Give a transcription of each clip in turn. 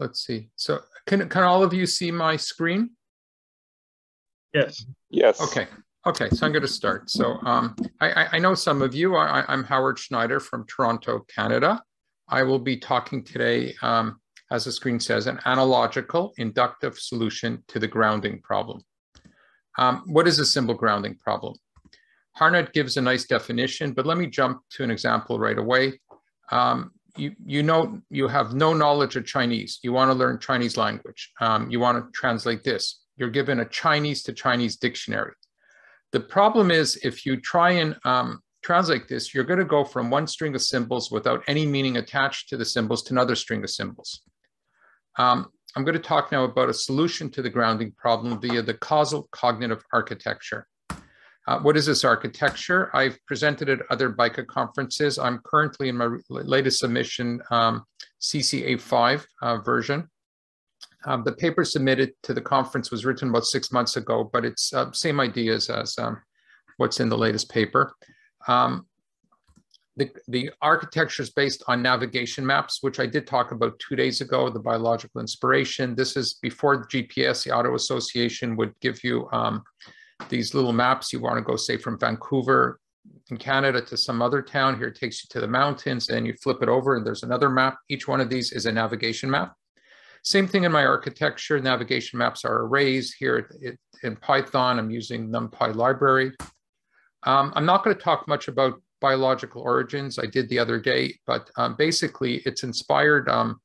let's see. So can, can all of you see my screen? Yes. Yes. Okay. Okay, so I'm going to start. So um, I, I, know some of you. I, am Howard Schneider from Toronto, Canada. I will be talking today, um, as the screen says, an analogical inductive solution to the grounding problem. Um, what is a symbol grounding problem? Harnad gives a nice definition, but let me jump to an example right away. Um, you, you know you have no knowledge of Chinese. You want to learn Chinese language. Um, you want to translate this. You're given a Chinese to Chinese dictionary the problem is if you try and um, translate this, you're going to go from one string of symbols without any meaning attached to the symbols to another string of symbols. Um, I'm going to talk now about a solution to the grounding problem via the causal cognitive architecture. Uh, what is this architecture? I've presented at other BICA conferences. I'm currently in my latest submission, um, CCA5 uh, version. Um, the paper submitted to the conference was written about six months ago, but it's uh, same ideas as um, what's in the latest paper. Um, the, the architecture is based on navigation maps, which I did talk about two days ago, the biological inspiration. This is before the GPS, the Auto Association would give you um, these little maps. You want to go, say, from Vancouver in Canada to some other town. Here it takes you to the mountains, and you flip it over, and there's another map. Each one of these is a navigation map. Same thing in my architecture, navigation maps are arrays. Here in Python, I'm using NumPy library. Um, I'm not gonna talk much about biological origins. I did the other day, but um, basically it's inspired, um,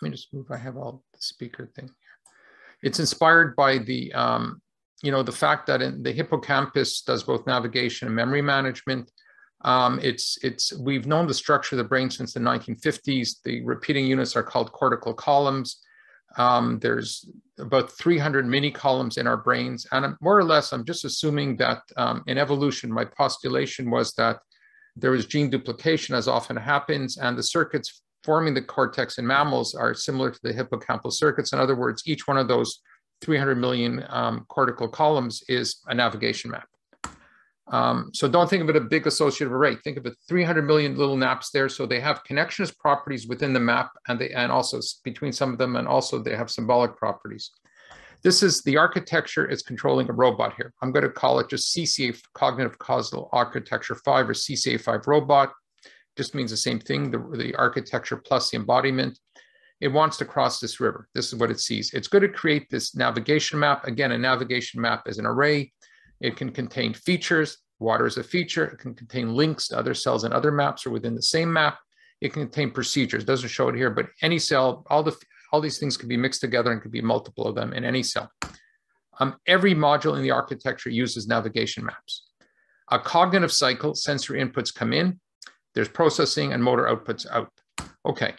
let me just move, I have all the speaker thing here. It's inspired by the, um, you know, the fact that in the hippocampus does both navigation and memory management. Um, it's, it's, we've known the structure of the brain since the 1950s. The repeating units are called cortical columns. Um, there's about 300 mini columns in our brains. And more or less, I'm just assuming that um, in evolution, my postulation was that there was gene duplication as often happens, and the circuits forming the cortex in mammals are similar to the hippocampal circuits. In other words, each one of those 300 million um, cortical columns is a navigation map. Um, so don't think of it a big associative array. Think of it 300 million little naps there. So they have connectionist properties within the map and they and also between some of them, and also they have symbolic properties. This is the architecture is controlling a robot here. I'm going to call it just CCA Cognitive Causal Architecture 5 or CCA5 robot. Just means the same thing, the, the architecture plus the embodiment. It wants to cross this river. This is what it sees. It's going to create this navigation map. Again, a navigation map is an array it can contain features. Water is a feature. It can contain links to other cells and other maps or within the same map. It can contain procedures. It doesn't show it here, but any cell, all the all these things can be mixed together and could be multiple of them in any cell. Um, every module in the architecture uses navigation maps. A cognitive cycle, sensory inputs come in, there's processing and motor outputs out. Okay,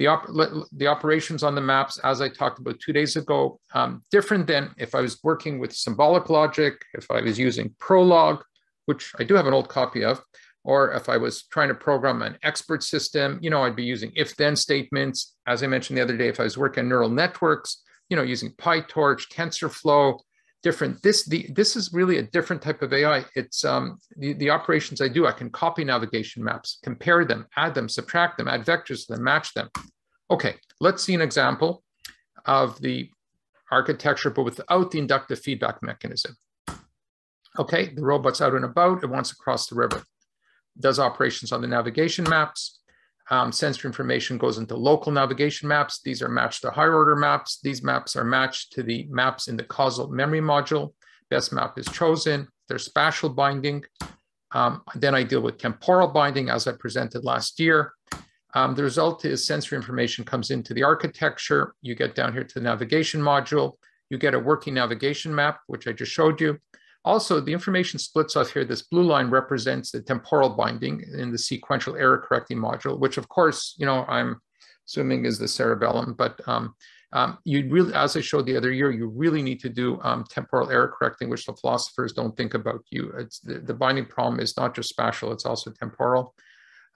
the, op the operations on the maps, as I talked about two days ago, um, different than if I was working with symbolic logic, if I was using Prolog, which I do have an old copy of, or if I was trying to program an expert system, you know, I'd be using if-then statements. As I mentioned the other day, if I was working neural networks, you know, using PyTorch, TensorFlow, different. This the this is really a different type of AI. It's um, the, the operations I do. I can copy navigation maps, compare them, add them, subtract them, add vectors to them, match them. Okay, let's see an example of the architecture, but without the inductive feedback mechanism. Okay, the robot's out and about. It wants to cross the river. Does operations on the navigation maps. Um, sensor information goes into local navigation maps. These are matched to higher order maps. These maps are matched to the maps in the causal memory module. Best map is chosen. There's spatial binding. Um, then I deal with temporal binding as I presented last year. Um, the result is sensory information comes into the architecture. You get down here to the navigation module. You get a working navigation map, which I just showed you. Also, the information splits off here. This blue line represents the temporal binding in the sequential error correcting module, which of course, you know, I'm assuming is the cerebellum, but um, um, you really, as I showed the other year, you really need to do um, temporal error correcting, which the philosophers don't think about. You, the, the binding problem is not just spatial; it's also temporal.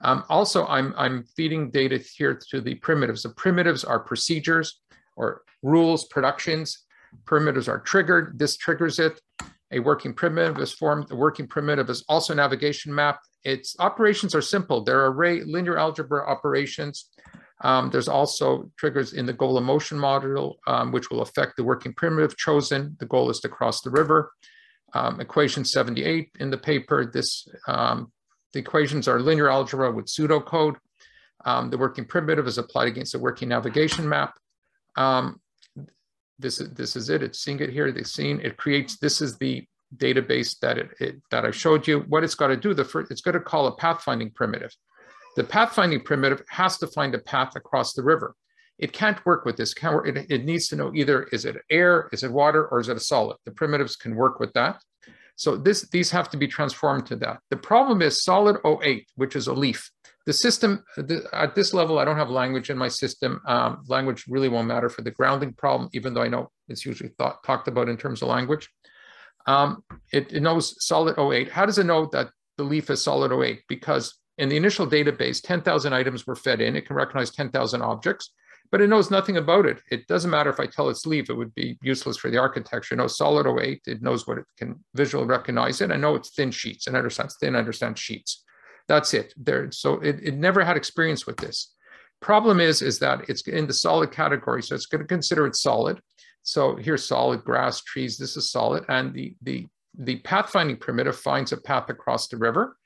Um, also, I'm I'm feeding data here to the primitives. The primitives are procedures or rules, productions. Primitives are triggered. This triggers it. A working primitive is formed. The working primitive is also a navigation map. Its operations are simple. They're array linear algebra operations. Um, there's also triggers in the goal of motion module, um, which will affect the working primitive chosen. The goal is to cross the river. Um, equation 78 in the paper, this um, the equations are linear algebra with pseudocode. Um, the working primitive is applied against the working navigation map. Um, this, is, this is it, it's seeing it here, the scene, it creates, this is the database that it, it that I showed you. What it's got to do, the first, it's going to call a pathfinding primitive. The pathfinding primitive has to find a path across the river. It can't work with this. Can't work, it, it needs to know either is it air, is it water, or is it a solid? The primitives can work with that. So this, these have to be transformed to that. The problem is solid 08, which is a leaf. The system, the, at this level, I don't have language in my system. Um, language really won't matter for the grounding problem, even though I know it's usually thought, talked about in terms of language. Um, it, it knows solid 08. How does it know that the leaf is solid 08? Because in the initial database, 10,000 items were fed in. It can recognize 10,000 objects, but it knows nothing about it. It doesn't matter if I tell its leaf, it would be useless for the architecture. It knows solid 08. It knows what it can visually recognize it. I know it's thin sheets and understands thin, understands sheets. That's it. There. So it, it never had experience with this. Problem is, is that it's in the solid category. So it's going to consider it solid. So here's solid grass, trees, this is solid. And the, the, the pathfinding primitive finds a path across the river.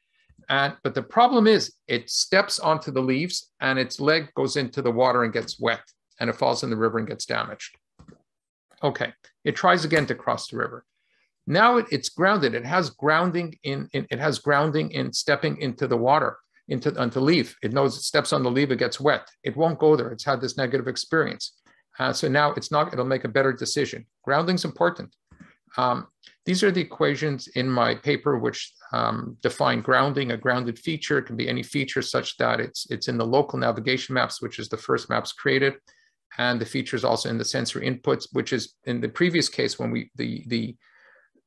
And, but the problem is it steps onto the leaves and its leg goes into the water and gets wet and it falls in the river and gets damaged. Okay, it tries again to cross the river. Now it, it's grounded. It has grounding in, in, it has grounding in stepping into the water, into onto leaf. It knows it steps on the leaf, it gets wet. It won't go there. It's had this negative experience. Uh, so now it's not, it'll make a better decision. Grounding's important. Um, these are the equations in my paper which um, define grounding. A grounded feature can be any feature such that it's, it's in the local navigation maps, which is the first maps created. And the features also in the sensory inputs, which is in the previous case when we, the, the,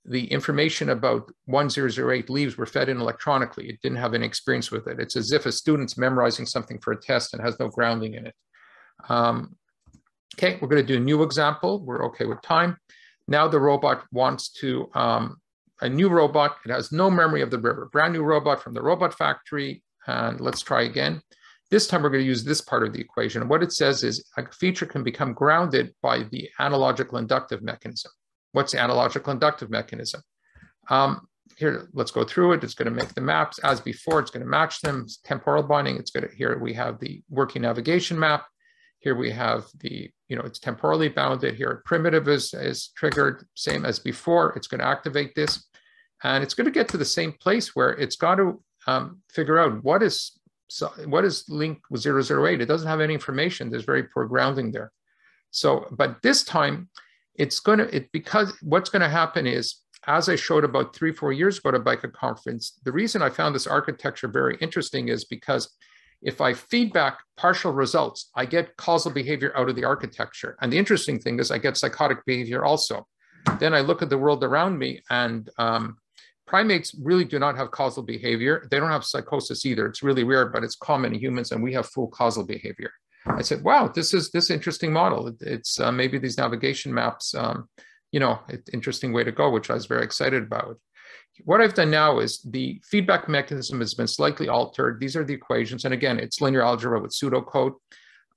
the information about 1008 leaves were fed in electronically. It didn't have any experience with it. It's as if a student's memorizing something for a test and has no grounding in it. Um, Okay, we're going to do a new example. We're okay with time. Now the robot wants to, um, a new robot, it has no memory of the river, brand new robot from the robot factory. And let's try again. This time we're going to use this part of the equation. What it says is a feature can become grounded by the analogical inductive mechanism. What's the analogical inductive mechanism? Um, here, let's go through it. It's going to make the maps as before. It's going to match them. It's temporal binding. It's going to, here we have the working navigation map. Here we have the, you know, it's temporally bounded. Here primitive is, is triggered, same as before. It's going to activate this. And it's going to get to the same place where it's got to um, figure out what is so what is link 008. It doesn't have any information. There's very poor grounding there. So, but this time it's going to, it because what's going to happen is, as I showed about three, four years ago at a BICA conference, the reason I found this architecture very interesting is because if I feedback partial results, I get causal behavior out of the architecture. And the interesting thing is I get psychotic behavior also. Then I look at the world around me and um, primates really do not have causal behavior. They don't have psychosis either. It's really rare, but it's common in humans and we have full causal behavior. I said, wow, this is this interesting model. It's uh, maybe these navigation maps, um, you know, interesting way to go, which I was very excited about. What I've done now is the feedback mechanism has been slightly altered. These are the equations. And again, it's linear algebra with pseudocode.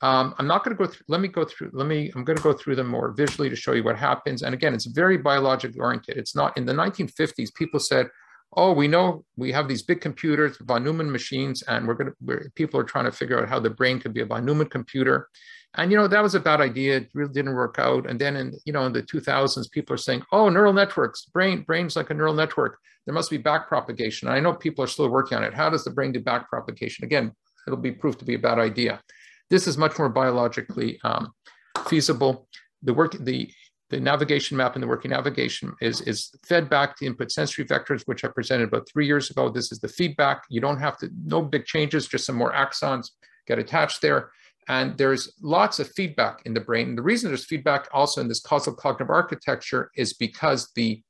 Um, I'm not going to go through, let me go through, let me, I'm going to go through them more visually to show you what happens. And again, it's very biologically oriented. It's not, in the 1950s, people said, oh, we know we have these big computers, von Neumann machines, and we're going to, we're, people are trying to figure out how the brain could be a von Neumann computer. And, you know, that was a bad idea. It really didn't work out. And then in, you know, in the 2000s, people are saying, oh, neural networks, brain, brain's like a neural network. There must be back propagation. I know people are still working on it. How does the brain do back propagation? Again, it'll be proved to be a bad idea. This is much more biologically um, feasible. The work, the the navigation map and the working navigation is, is fed back to input sensory vectors, which I presented about three years ago. This is the feedback. You don't have to, no big changes, just some more axons get attached there. And there's lots of feedback in the brain. And the reason there's feedback also in this causal cognitive architecture is because the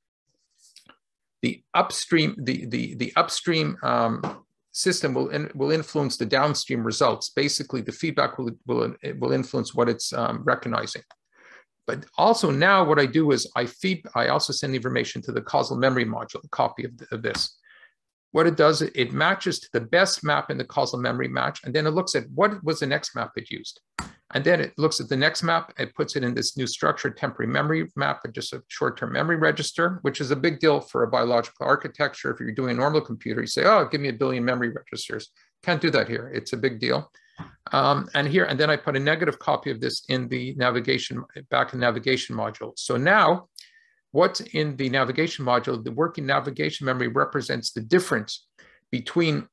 the upstream the the the upstream um, system will in, will influence the downstream results. Basically, the feedback will will will influence what it's um, recognizing. But also now, what I do is I feed. I also send information to the causal memory module, a copy of, the, of this what it does, it matches to the best map in the causal memory match, and then it looks at what was the next map it used. And then it looks at the next map, it puts it in this new structured temporary memory map, just a short-term memory register, which is a big deal for a biological architecture. If you're doing a normal computer, you say, oh, give me a billion memory registers. Can't do that here. It's a big deal. Um, and here, and then I put a negative copy of this in the navigation, back in navigation module. So now what's in the navigation module, the working navigation memory represents the difference between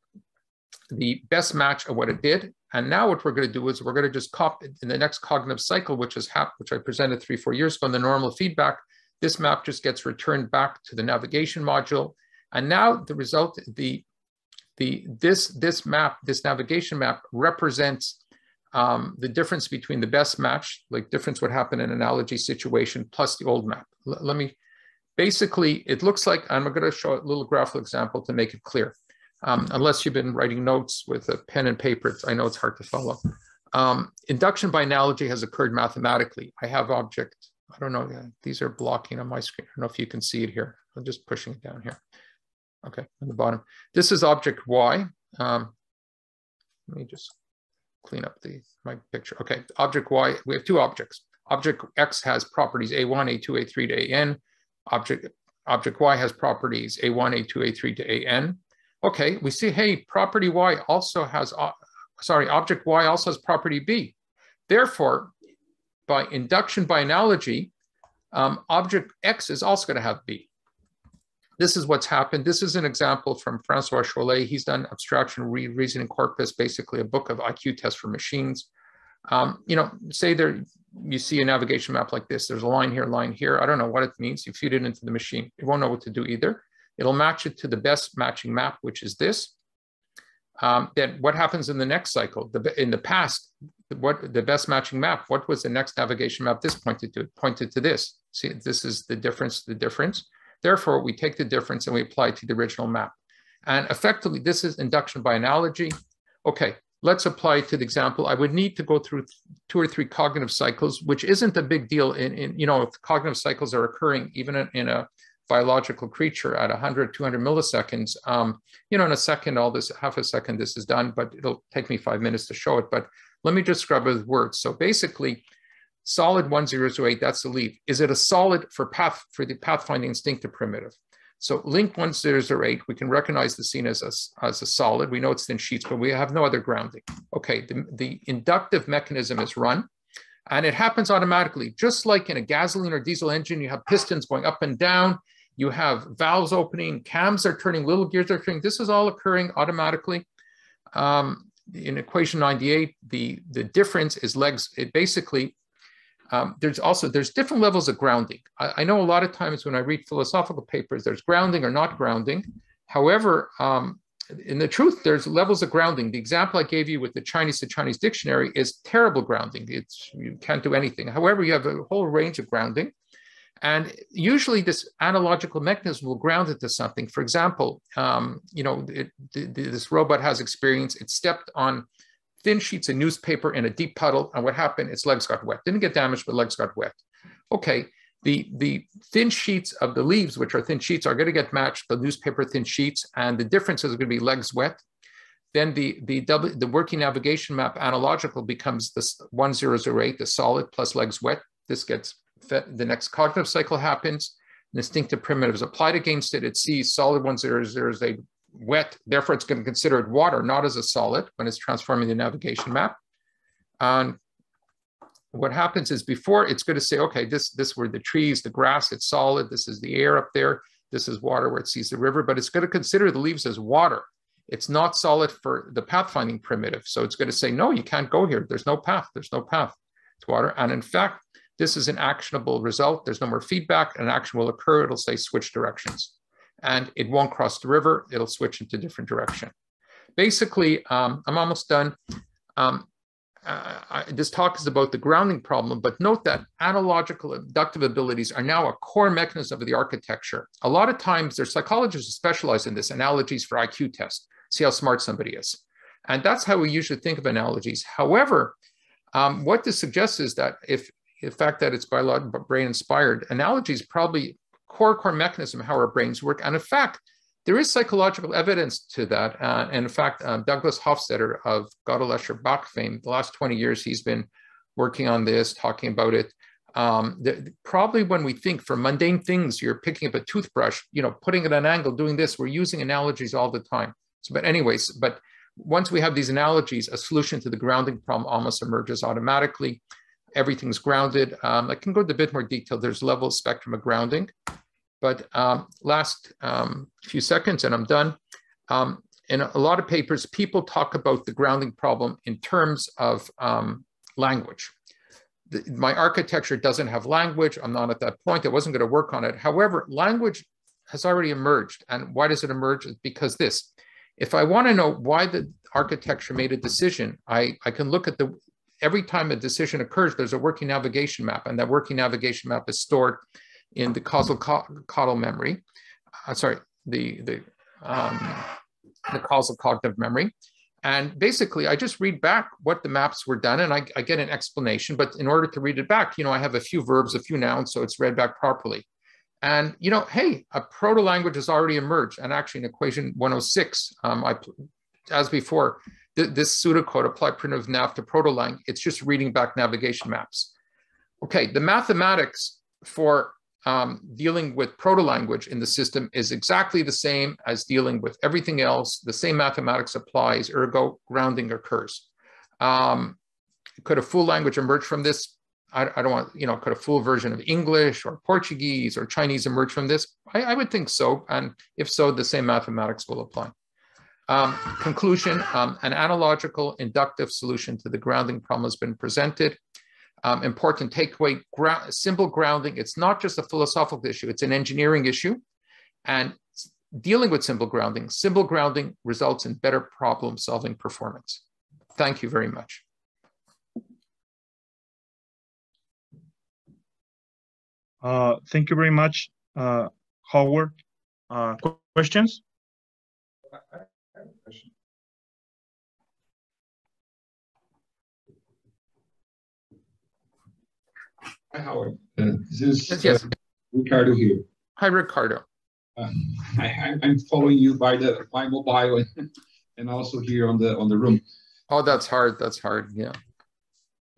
the best match of what it did. And now what we're going to do is we're going to just copy in the next cognitive cycle, which is hap- which I presented three, four years ago in the normal feedback. This map just gets returned back to the navigation module. And now the result, the the this this map, this navigation map represents um, the difference between the best match, like difference would happen in an analogy situation, plus the old map. L let me, basically, it looks like, I'm going to show a little graphical example to make it clear. Um, unless you've been writing notes with a pen and paper, I know it's hard to follow. Um, induction by analogy has occurred mathematically. I have object, I don't know, these are blocking on my screen. I don't know if you can see it here. I'm just pushing it down here. Okay, on the bottom. This is object Y. Um, let me just clean up the my picture. Okay, object Y, we have two objects. Object X has properties A1, A2, A3 to AN. Object, object Y has properties A1, A2, A3 to AN. Okay, we see, hey, property Y also has, uh, sorry, object Y also has property B. Therefore, by induction by analogy, um, object X is also going to have B this is what's happened. This is an example from Francois Chollet. He's done abstraction re reasoning corpus, basically a book of IQ tests for machines. Um, you know, say there you see a navigation map like this. There's a line here, line here. I don't know what it means. You feed it into the machine. It won't know what to do either. It'll match it to the best matching map, which is this. Um, then what happens in the next cycle? The, in the past, what the best matching map? What was the next navigation map? This pointed to it pointed to this. See, this is the difference. The difference. Therefore, we take the difference and we apply it to the original map. And effectively, this is induction by analogy. Okay, let's apply it to the example. I would need to go through two or three cognitive cycles, which isn't a big deal in, in you know, if cognitive cycles are occurring even in, in a biological creature at 100, 200 milliseconds, um, you know, in a second, all this, half a second, this is done, but it'll take me five minutes to show it. But let me describe it with words. So basically, solid 1008, that's the leaf. Is it a solid for path for the pathfinding instinctive primitive? So link 1008, we can recognize the scene as a, as a solid. We know it's thin sheets, but we have no other grounding. Okay, the, the inductive mechanism is run and it happens automatically. Just like in a gasoline or diesel engine, you have pistons going up and down, you have valves opening, cams are turning, little gears are turning. This is all occurring automatically. Um, in equation 98, the, the difference is legs. It basically um, there's also there's different levels of grounding. I, I, know a lot of times when I read philosophical papers, there's grounding or not grounding. However, um, in the truth, there's levels of grounding. The example I gave you with the Chinese to Chinese dictionary is terrible grounding. It's you can't do anything. However, you have a whole range of grounding. And usually this analogical mechanism will ground it to something. For example, um, you know, it, this robot has experience. It stepped on thin sheets of newspaper in a deep puddle. And what happened? Its legs got wet. Didn't get damaged, but legs got wet. Okay, the, the thin sheets of the leaves, which are thin sheets, are going to get matched the newspaper thin sheets, and the difference is going to be legs wet. Then the, the, w, the working navigation map analogical becomes this 1008, the solid plus legs wet. This gets fed, the next cognitive cycle happens. Instinctive primitives applied against it. It sees solid 1008 wet, therefore it's going to consider it water, not as a solid when it's transforming the navigation map. And what happens is before it's going to say, okay, this, this were the trees, the grass, it's solid. This is the air up there. This is water where it sees the river, but it's going to consider the leaves as water. It's not solid for the pathfinding primitive. So it's going to say, no, you can't go here. There's no path. There's no path. It's water. And in fact, this is an actionable result. There's no more feedback. An action will occur. It'll say switch directions and it won't cross the river. It'll switch into different direction. Basically, um, I'm almost done. Um, uh, I, this talk is about the grounding problem, but note that analogical inductive abilities are now a core mechanism of the architecture. A lot of times there's psychologists who specialize in this, analogies for IQ tests, see how smart somebody is. And that's how we usually think of analogies. However, um, what this suggests is that if the fact that it's biological brain inspired, analogies probably core core mechanism how our brains work. And in fact, there is psychological evidence to that. Uh, and in fact, uh, Douglas Hofstadter of Gödel Escher Bach fame, the last 20 years, he's been working on this, talking about it. Um, the, probably when we think for mundane things, you're picking up a toothbrush, you know, putting it at an angle, doing this, we're using analogies all the time. So, but anyways, but once we have these analogies, a solution to the grounding problem almost emerges automatically. Everything's grounded. Um, I can go into a bit more detail. There's level spectrum of grounding. But um, last um, few seconds and I'm done. Um, in a lot of papers, people talk about the grounding problem in terms of um, language. The, my architecture doesn't have language. I'm not at that point. I wasn't going to work on it. However, language has already emerged. And why does it emerge? Because this, if I want to know why the architecture made a decision, I, I can look at the, every time a decision occurs, there's a working navigation map and that working navigation map is stored in the causal caudal memory, uh, sorry, the, the, um, the causal cognitive memory. And basically, I just read back what the maps were done and I, I, get an explanation. But in order to read it back, you know, I have a few verbs, a few nouns, so it's read back properly. And, you know, hey, a proto language has already emerged. And actually, in equation 106, um, I, as before, th this pseudocode applied primitive nav to proto lang, it's just reading back navigation maps. Okay, the mathematics for um, dealing with proto-language in the system is exactly the same as dealing with everything else. The same mathematics applies, ergo grounding occurs. Um, could a full language emerge from this? I, I, don't want, you know, could a full version of English or Portuguese or Chinese emerge from this? I, I would think so. And if so, the same mathematics will apply. Um, conclusion, um, an analogical inductive solution to the grounding problem has been presented um, important takeaway, ground, simple grounding. It's not just a philosophical issue, it's an engineering issue. And dealing with simple grounding, simple grounding results in better problem solving performance. Thank you very much. Uh, thank you very much, uh, Howard. Uh, questions? Hi, Howard. Uh, this is yes, yes. Uh, Ricardo here. Hi, Ricardo. Uh, I, am following you by the by mobile and, also here on the on the room. Oh, that's hard. That's hard. Yeah.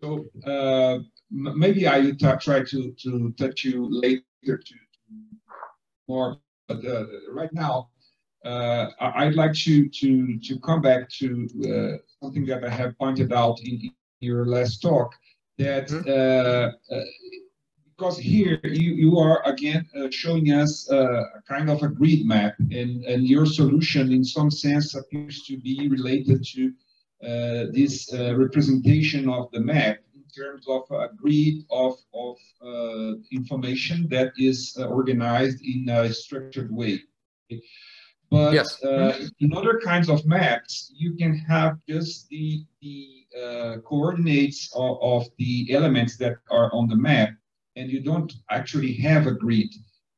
So uh, maybe I try to to touch you later to more, but uh, right now uh, I'd like to to to come back to uh, something that I have pointed out in your last talk that mm-hmm. uh, uh, because here you, you are again uh, showing us uh, a kind of a grid map and, and your solution in some sense appears to be related to uh, this uh, representation of the map in terms of a grid of, of information that is organized in a structured way. But yes. uh, in other kinds of maps, you can have just the, the uh, coordinates of, of, the elements that are on the map, and you don't actually have a grid.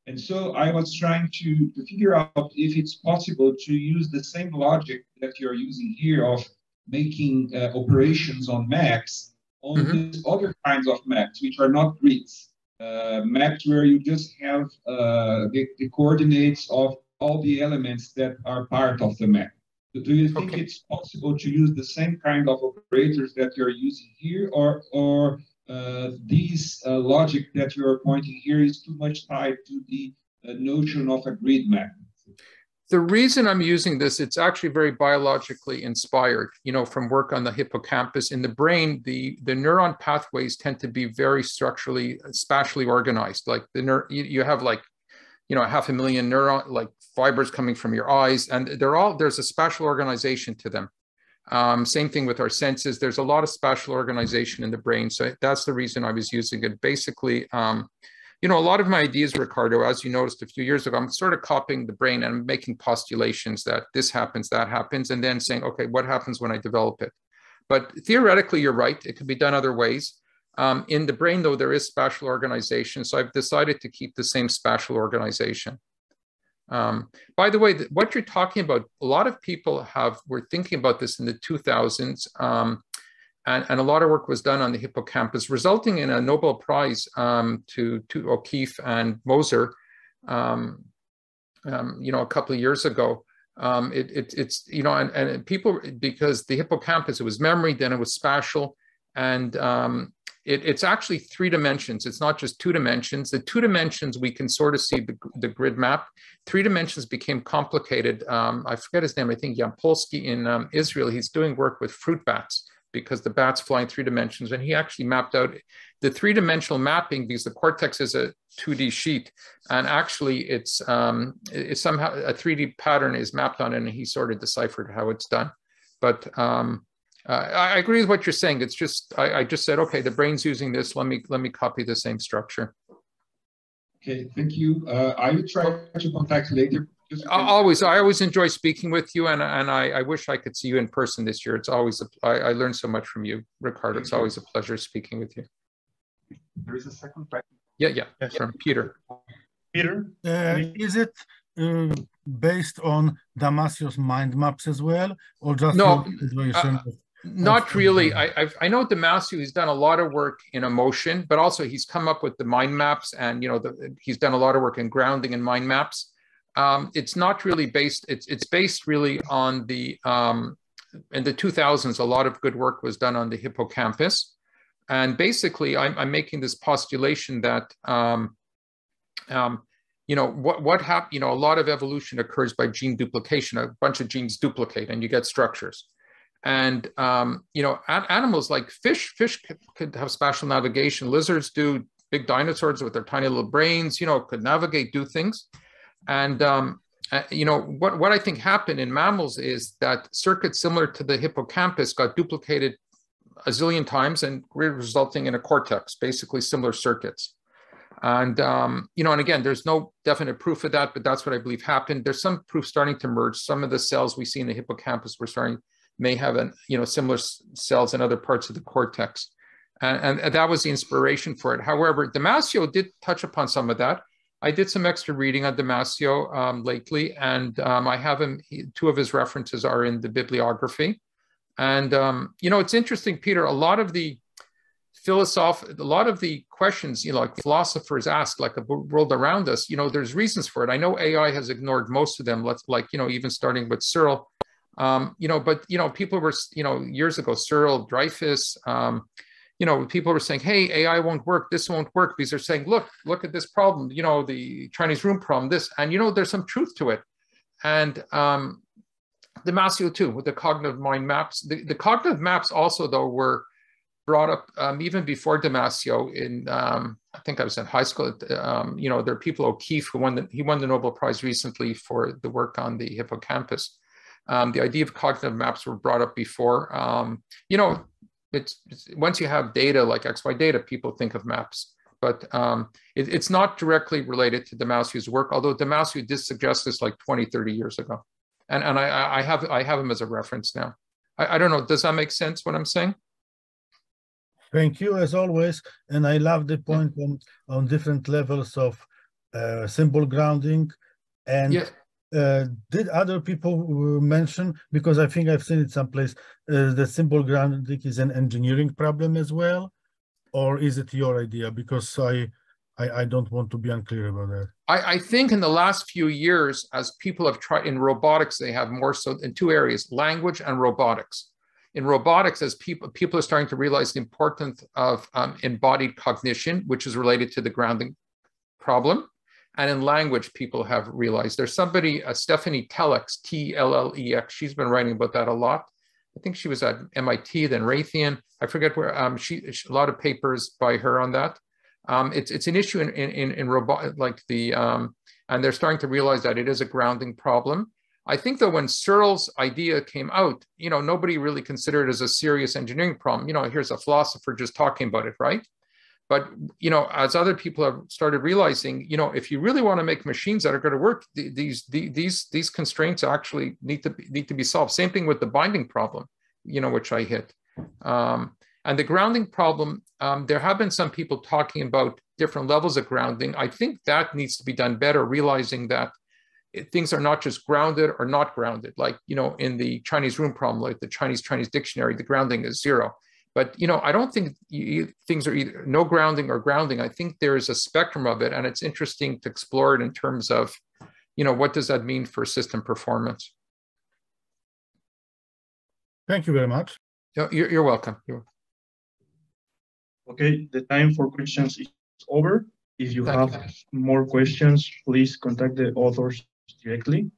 And so I was trying to, to figure out if it's possible to use the same logic that you're using here of making uh, operations on maps on mm-hmm. these other kinds of maps, which are not grids. Uh, maps where you just have uh, the, the coordinates of all the elements that are part of the map. Do you think okay. it's possible to use the same kind of operators that you're using here, or or uh, these uh, logic that you're pointing here is too much tied to the uh, notion of a grid map? The reason I'm using this, it's actually very biologically inspired, you know, from work on the hippocampus. In the brain, the, the neuron pathways tend to be very structurally, spatially organized. Like the neur you, you have like, you know, half a million neuron, like fibers coming from your eyes, and they're all, there's a spatial organization to them. Um, same thing with our senses. There's a lot of spatial organization in the brain. So that's the reason I was using it. Basically, um, you know, a lot of my ideas, Ricardo, as you noticed a few years ago, I'm sort of copying the brain and I'm making postulations that this happens, that happens, and then saying, okay, what happens when I develop it? But theoretically, you're right. It could be done other ways. Um, in the brain, though, there is spatial organization. So I've decided to keep the same spatial organization. Um, by the way, what you're talking about, a lot of people have were thinking about this in the 2000s, um, and, and, a lot of work was done on the hippocampus, resulting in a Nobel Prize um, to, to O'Keefe and Moser. Um, um, you know, a couple of years ago. It, it, it's, you know, and, and people, because the hippocampus, it was memory, then it was spatial. And um, it, it's actually three dimensions. It's not just two dimensions. The two dimensions, we can sort of see the, the grid map. Three dimensions became complicated. Um, I forget his name. I think Jan Polsky in um, Israel, he's doing work with fruit bats because the bats fly in three dimensions. And he actually mapped out the three dimensional mapping because the cortex is a 2D sheet. And actually it's, um, it's somehow a 3D pattern is mapped on it and he sort of deciphered how it's done. But um, uh, I agree with what you're saying. It's just, I, I just said, okay, the brain's using this. Let me, let me copy the same structure. Okay, thank you. Uh, I will try to contact later always i always enjoy speaking with you and, and I, I wish i could see you in person this year it's always a, I, I learned so much from you ricardo it's always a pleasure speaking with you there is a second question yeah yeah yes. from peter peter uh, is it uh, based on damasio's mind maps as well or just no uh, not really. I I've, i know Damasio. He's done a lot of work in emotion, but also he's come up with the mind maps, and you know the, he's done a lot of work in grounding and mind maps um, it's not really based, it's, it's based really on the, um, in the 2000s, a lot of good work was done on the hippocampus. And basically, I'm, I'm making this postulation that, um, um, you know, what, what happened, you know, a lot of evolution occurs by gene duplication. A bunch of genes duplicate and you get structures. And, um, you know, animals like fish, fish could, have spatial navigation. Lizards do, big dinosaurs with their tiny little brains, you know, could navigate, do things. And um, uh, you know what what I think happened in mammals is that circuits similar to the hippocampus got duplicated a zillion times and resulting in a cortex, basically similar circuits. And um, you know, and again, there's no definite proof of that, but that's what I believe happened. There's some proof starting to merge. Some of the cells we see in the hippocampus were starting may have an you know similar cells in other parts of the cortex, and, and that was the inspiration for it. However, Damasio did touch upon some of that. I did some extra reading on Damasio um, lately, and um, I have him. He, two of his references are in the bibliography, and um, you know it's interesting, Peter. A lot of the philosoph, a lot of the questions, you know, like philosophers ask, like the world around us, you know, there's reasons for it. I know AI has ignored most of them. Let's like you know, even starting with Searle, um, you know, but you know, people were you know years ago, Searle, Dreyfus. Um, you know, people were saying, hey, AI won't work, this won't work, because they're saying, look, look at this problem, you know, the Chinese room problem, this, and you know, there's some truth to it. And um, Damasio too, with the cognitive mind maps. The, the cognitive maps also, though, were brought up um, even before Damasio in, um, I think I was in high school, um, you know, there are people, O'Keefe, who won the, he won the Nobel Prize recently for the work on the hippocampus. Um, the idea of cognitive maps were brought up before. Um, you know, it's, it's, once you have data like XY data, people think of maps. But um, it, it's not directly related to Damasio's work, although Damasio did suggest this like 20, 30 years ago. And, and I, I, have, I have him as a reference now. I, I don't know, does that make sense what I'm saying? Thank you as always. And I love the point on, on different levels of uh, symbol grounding and yes uh, did other people uh, mention because i think i've seen it someplace uh, the symbol grounding is an engineering problem as well? Or is it your idea? Because i i, I don't want to be unclear about that. I, I think in the last few years as people have tried in robotics they have more so in two areas language and robotics. In robotics as people people are starting to realize the importance of um, embodied cognition which is related to the grounding problem and in language, people have realized there's somebody, uh, Stephanie Tellex, T L L E X. She's been writing about that a lot. I think she was at MIT, then Raytheon. I forget where. Um, she, a lot of papers by her on that. Um, it's it's an issue in in in, robot like the um, and they're starting to realize that it is a grounding problem. I think that when Searle's idea came out, you know, nobody really considered it as a serious engineering problem. You know, here's a philosopher just talking about it, right? But you know, as other people have started realizing, you know, if you really want to make machines that are going to work, these these these constraints actually need to be, need to be solved. Same thing with the binding problem, you know, which I hit. Um, and the grounding problem, um, there have been some people talking about different levels of grounding. I think that needs to be done better, realizing that things are not just grounded or not grounded. Like, you know, in the Chinese room problem, like the Chinese Chinese dictionary, the grounding is zero. But you know, I don't think you, things are either no grounding or grounding. I think there is a spectrum of it, and it's interesting to explore it in terms of, you know, what does that mean for system performance? Thank you very much. You're, you're welcome. You're... Okay, the time for questions is over. If you Thank have you. more questions, please contact the authors directly.